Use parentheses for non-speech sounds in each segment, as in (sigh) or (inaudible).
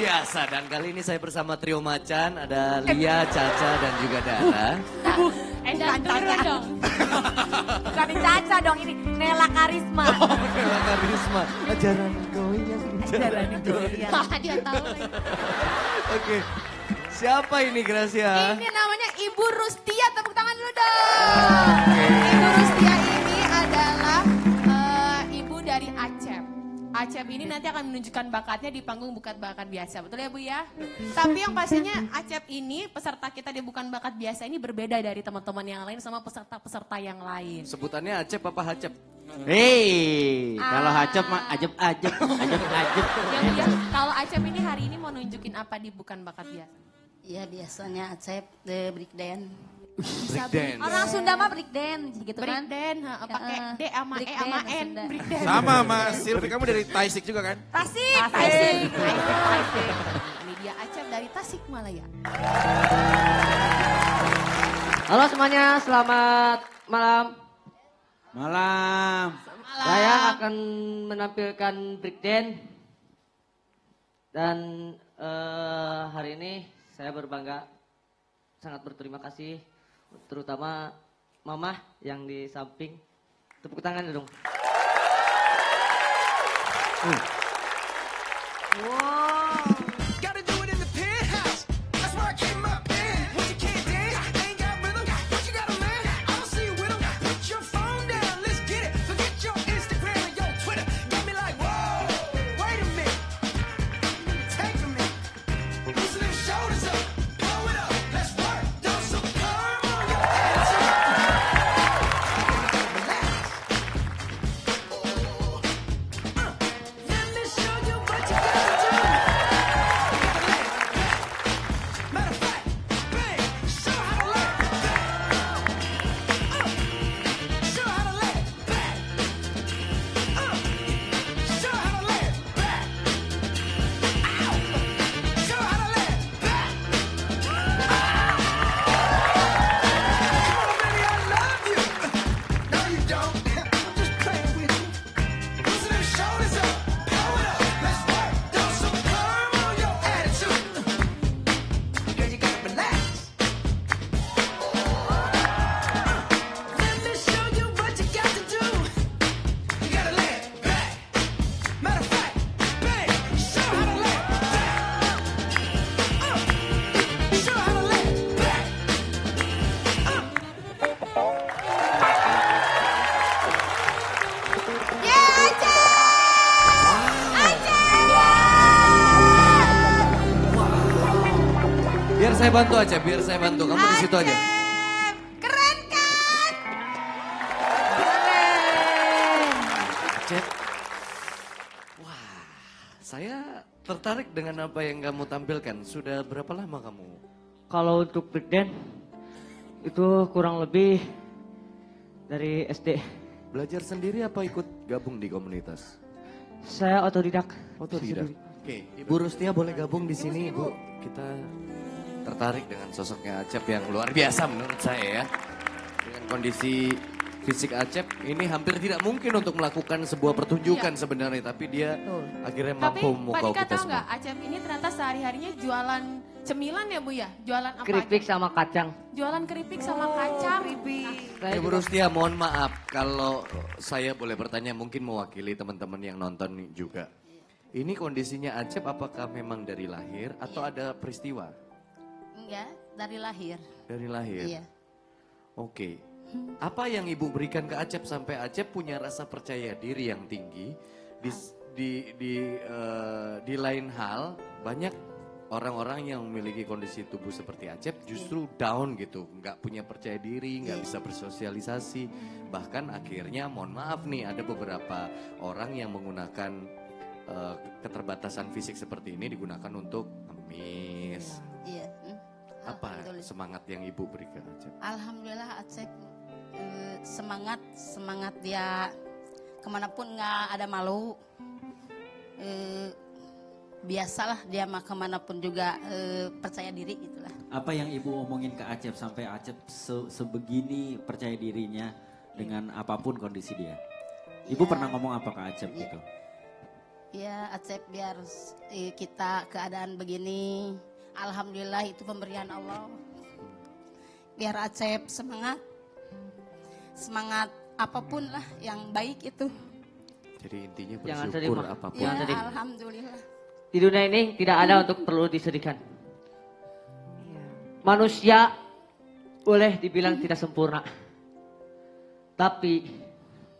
biasa dan kali ini saya bersama trio macan ada Lia, Caca dan juga Dara. Eh dan turun dong. Bukan Caca dong ini, Nela Karisma. Nela Karisma, ajaran goyang. Ajaran goyang. Dia tahu. Oke, siapa ini Gracia? Ini namanya Ibu Rustia, tepuk tangan dulu dong. Ibu Rustia Acep ini nanti akan menunjukkan bakatnya di panggung bukan bakat biasa, betul ya Bu ya? Tapi yang pastinya Acep ini peserta kita di bukan bakat biasa ini berbeda dari teman-teman yang lain sama peserta-peserta yang lain. Sebutannya Acep apa Hacep? Hei, kalau hacep mah ajep ajep, ajep ajep. Yang dia, kalau Acep ini hari ini mau nunjukin apa di bukan bakat biasa? Ya biasanya Acep the break dance. Orang Sunda mah dance gitu break kan. ha, pakai D sama E sama N, dance. Sama Mas Silvi, kamu dari Taisik juga kan? Tasik, Tasik. Tasik. Tasik. Ini dia Acep dari Tasikmalaya. Halo semuanya, selamat malam. Malam. Saya akan menampilkan breakdance dan eh, hari ini saya berbangga, sangat berterima kasih, terutama Mama yang di samping. Tepuk tangan dong. Gotta don't. Biar saya bantu aja, biar saya bantu. Kamu di situ aja. Keren kan? Acep. Wah, saya tertarik dengan apa yang kamu tampilkan. Sudah berapa lama kamu? Kalau untuk breakdance itu kurang lebih dari SD. Belajar sendiri apa ikut gabung di komunitas? Saya otodidak. Otodidak. Oke, Ibu Rustia boleh gabung di sini, Ibu. Kita tertarik dengan sosoknya Acep yang luar biasa menurut saya ya. Dengan kondisi fisik Acep ini hampir tidak mungkin untuk melakukan sebuah pertunjukan sebenarnya, tapi dia akhirnya Tapi mampu memukau kita tahu semua. nggak Acep ini ternyata sehari-harinya jualan cemilan ya Bu ya? Jualan apa Keripik aja? sama kacang. Jualan keripik sama kacang. Saya Ibu juga- Rustia mohon maaf kalau saya boleh bertanya mungkin mewakili teman-teman yang nonton juga. Ini kondisinya Acep apakah memang dari lahir atau ada peristiwa Enggak, dari lahir. dari lahir? Iya. Oke. Apa yang Ibu berikan ke Acep sampai Acep punya rasa percaya diri yang tinggi di di di eh, di lain hal banyak orang-orang yang memiliki kondisi tubuh seperti Acep justru down gitu, nggak punya percaya diri, nggak bisa bersosialisasi, bahkan akhirnya mohon maaf nih ada beberapa orang yang menggunakan eh, keterbatasan fisik seperti ini digunakan untuk ngemis. Iya. Apa Alhamdulillah. semangat yang Ibu berikan Acep? Alhamdulillah Acep eh, semangat semangat dia ke mana pun nggak ada malu. Eh, biasalah dia mah ke mana pun juga eh, percaya diri gitulah. Apa yang ibu omongin ke Acep sampai Acep se- sebegini percaya dirinya dengan apa pun kondisi dia? Ibu Iya. pernah ngomong apa ke Acep Iya. gitu? Ya Acep biar kita keadaan begini, alhamdulillah itu pemberian Allah. Biar Acep semangat, semangat apa pun lah yang baik itu. Jadi intinya Jangan bersyukur Mak. apa pun. Ya alhamdulillah. Di dunia ini tidak ada untuk perlu disedihkan. Manusia boleh dibilang tidak sempurna. Tapi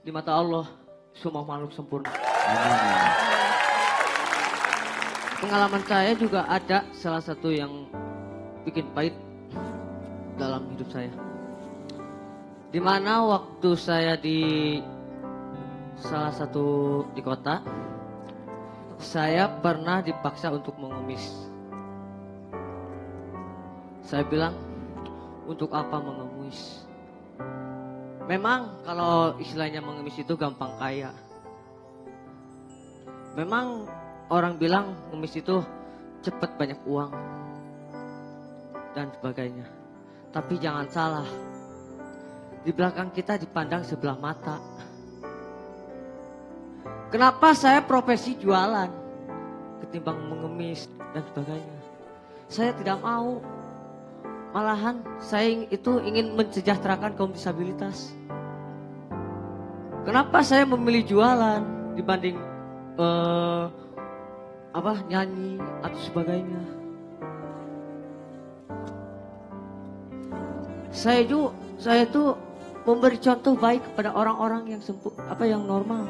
di mata Allah semua makhluk sempurna. Pengalaman saya juga ada salah satu yang bikin pahit dalam hidup saya. Di mana waktu saya di salah satu di kota, saya pernah dipaksa untuk mengemis. Saya bilang, untuk apa mengemis? Memang kalau istilahnya mengemis itu gampang kaya. Memang orang bilang ngemis itu cepat banyak uang dan sebagainya. Tapi jangan salah. Di belakang kita dipandang sebelah mata. Kenapa saya profesi jualan ketimbang mengemis dan sebagainya? Saya tidak mau. Malahan saya itu ingin mensejahterakan kaum disabilitas. Kenapa saya memilih jualan dibanding eh, apa nyanyi atau sebagainya? Saya itu saya itu memberi contoh baik kepada orang-orang yang sempu, apa yang normal.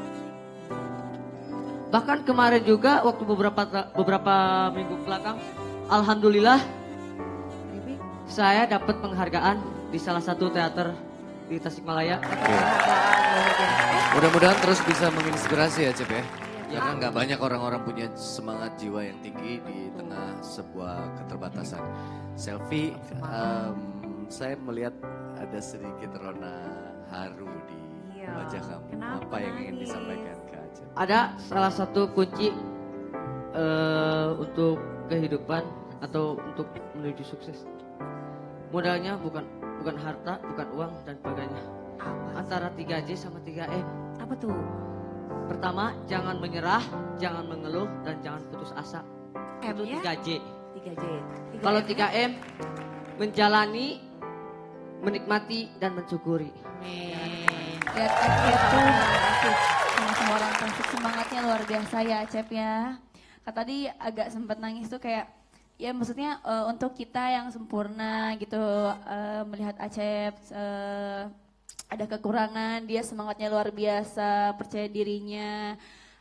Bahkan kemarin juga waktu beberapa beberapa minggu belakang, alhamdulillah saya dapat penghargaan di salah satu teater di Tasikmalaya. Mudah-mudahan terus bisa menginspirasi ya Cep ya. Karena nggak banyak orang-orang punya semangat jiwa yang tinggi di tengah sebuah keterbatasan. Selfie, em, saya melihat ada sedikit rona haru di Iya. wajah kamu. Kenapa Apa yang ingin nangis? disampaikan ke Acep? Ada salah satu kunci eh, untuk kehidupan atau untuk menuju sukses. Modalnya bukan bukan harta, bukan uang dan sebagainya. Antara 3J sama 3M. Apa tuh? Pertama, jangan menyerah, jangan mengeluh dan jangan putus asa. Itu M-nya? 3J. 3J. Kalau 3M menjalani, menikmati dan mensyukuri. Dan Acep itu sama semua orang semangatnya luar biasa ya Acep ya. Kata tadi agak sempat nangis tuh kayak ya maksudnya eh, untuk kita yang sempurna gitu eh, melihat Acep eh, ada kekurangan dia semangatnya luar biasa percaya dirinya.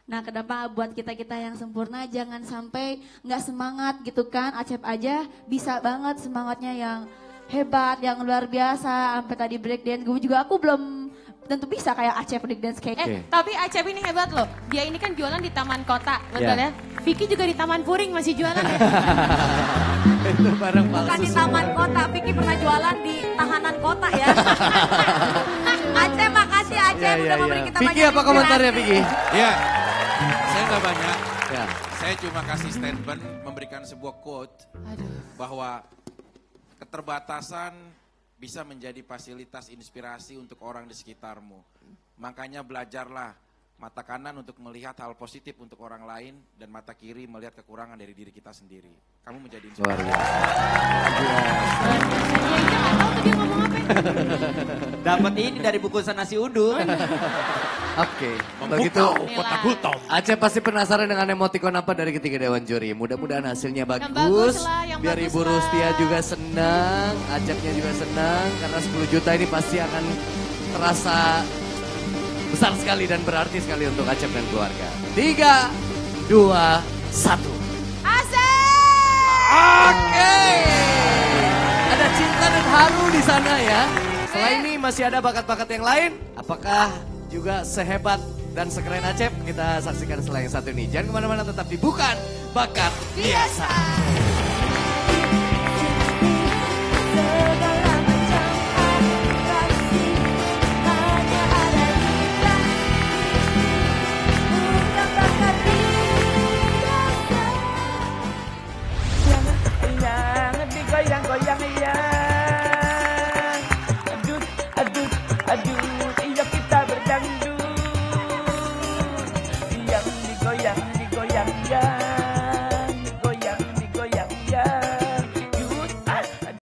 Nah kenapa buat kita-kita yang sempurna jangan sampai nggak semangat gitu kan Acep aja bisa banget semangatnya yang hebat yang luar biasa sampai tadi breakdance gue juga aku belum tentu bisa kayak Acep breakdance kayak Oke. eh tapi Acep ini hebat loh dia ini kan jualan di taman kota betul Ya. ya Vicky juga di taman Puring masih jualan ya (laughs) Itu barang Bukan di taman kota, Vicky pernah jualan di tahanan kota ya. (laughs) Aceh, makasih Aceh Ya, ya, udah memberi ya. kita Vicky banyak apa komentarnya. Vicky? Ya, saya nggak banyak. Ya. Saya cuma kasih statement memberikan sebuah quote bahwa keterbatasan bisa menjadi fasilitas inspirasi untuk orang di sekitarmu. Makanya belajarlah mata kanan untuk melihat hal positif untuk orang lain dan mata kiri melihat kekurangan dari diri kita sendiri. Kamu menjadi Luar inspirasi. biasa. dia aja nggak tahu tuh dia ngomong apa (laughs) Dapat ini dari bungkusan nasi uduk. Oke, begitu Inilah. Aceh pasti penasaran dengan emoticon apa dari ketiga dewan juri. Mudah-mudahan hasilnya bagus. bagus lah, yang biar bagus Ibu lah. Rustia juga senang, Acepnya juga senang karena 10 juta ini pasti akan terasa besar sekali dan berarti sekali untuk Acep dan keluarga. Tiga, dua, satu. Asik Oke. Ada cinta dan haru di sana ya. Selain ini masih ada bakat-bakat yang lain. Apakah juga sehebat dan sekeren Acep? Kita saksikan yang satu ini. Jangan ke mana-mana tetap di Bukan Bakat Biasa. Segala